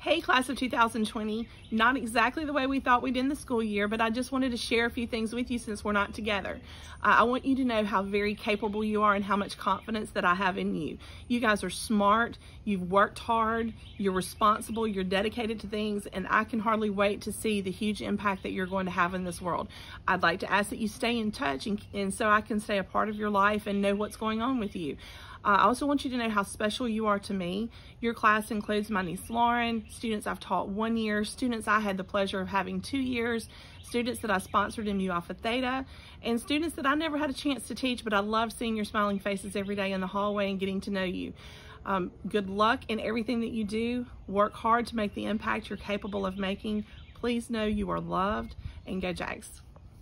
Hey, class of 2020, not exactly the way we thought we'd end the school year, but I just wanted to share a few things with you since we're not together. Uh, I want you to know how very capable you are and how much confidence that I have in you. You guys are smart, you've worked hard, you're responsible, you're dedicated to things, and I can hardly wait to see the huge impact that you're going to have in this world. I'd like to ask that you stay in touch and, and so I can stay a part of your life and know what's going on with you. I also want you to know how special you are to me. Your class includes my niece Lauren, students I've taught one year, students I had the pleasure of having two years, students that I sponsored in Mu Alpha Theta, and students that I never had a chance to teach, but I love seeing your smiling faces every day in the hallway and getting to know you. Um, good luck in everything that you do. Work hard to make the impact you're capable of making. Please know you are loved and go Jags.